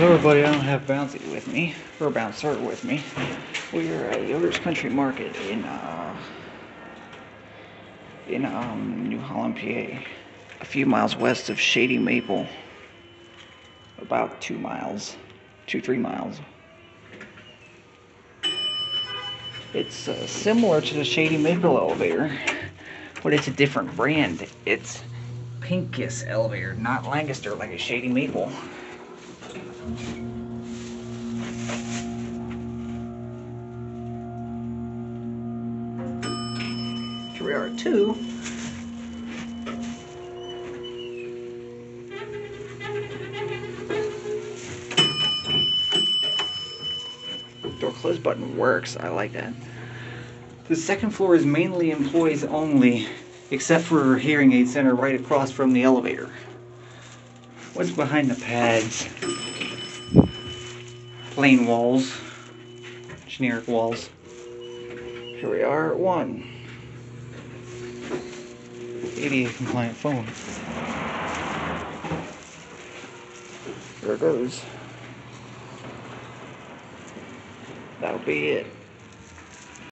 So everybody, I don't have Bouncy with me, or Bouncer with me. We are at Yoder's Country Market in, uh, in, um, New Holland, PA. A few miles west of Shady Maple. About two miles, two, three miles. It's uh, similar to the Shady Maple elevator, but it's a different brand. It's Pincus elevator, not Lancaster like a Shady Maple. Here we are at two. Door close button works. I like that. The second floor is mainly employees only, except for hearing aid center right across from the elevator. What's behind the pads? Plain walls, generic walls. Here we are at one. ADA compliant phone. There it goes. That'll be it.